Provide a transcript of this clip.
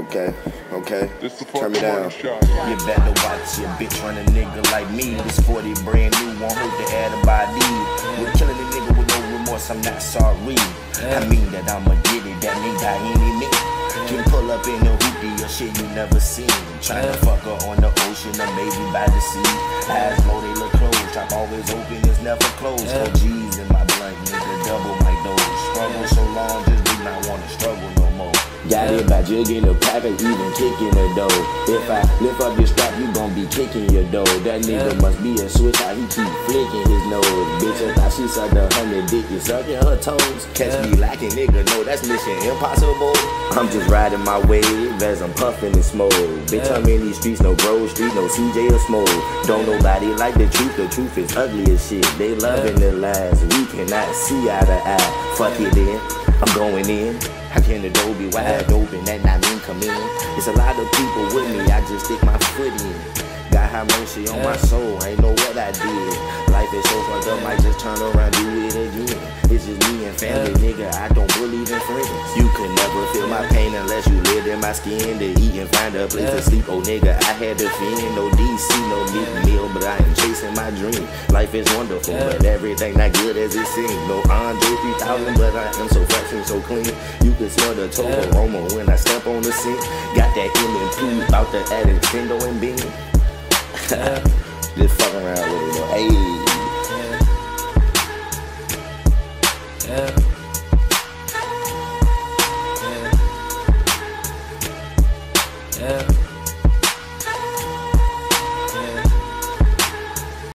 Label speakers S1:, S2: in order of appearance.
S1: Okay, okay.
S2: This the
S1: Turn me down.
S2: shot.
S3: You better watch your bitch run a nigga like me. This 40 brand new, won't hurt to add a body. We're killing a nigga with no remorse, I'm not sorry. I mean that I'ma get it, that nigga any minute. Can pull up in a hoopty or shit you never seen. Tryna fuck her on the ocean or maybe by the sea. Eyes low, they look closed. Trap always open, it's never closed. Four G's in my blunt, nigga, double my
S4: Got it by jugging the pack or even kicking the dough. If I lift up your strap, you gon' be kicking your dough. That nigga must be a switch, how he keep flicking his nose. Bitch, I thought she sucked a hundred dick, you sucking her toes.
S3: Catch me lacking, nigga, no, that's mission impossible.
S4: I'm just riding my wave as I'm puffing and smoke. Bitch, I'm in these streets, no Grove Street, no CJ or smoke. Don't nobody like the truth, the truth is ugly as shit. They loving the lies, we cannot see eye to eye. Fuck it then, I'm going in.
S3: How can the door be wide open and I mean come in? It's a lot of people with me, I just stick my foot in. God have mercy on my soul, I ain't know what I did. Life is so fucked up, might just turn around, do it again. It's just me and family, nigga, I don't believe in friends. You could never feel my pain unless you lived in my skin. To eat and find a place to sleep, oh nigga, I had to fend. No DC, dream. Life is wonderful, yeah. but everything not good as it seems. No Andre 3000, but I am so fresh and so clean. You can smell the total yeah. aroma when I step on the scene. Got that M&P about to add a Nintendo and bean. Yeah. Just fucking around with it, Hey. Yeah. Yeah. yeah.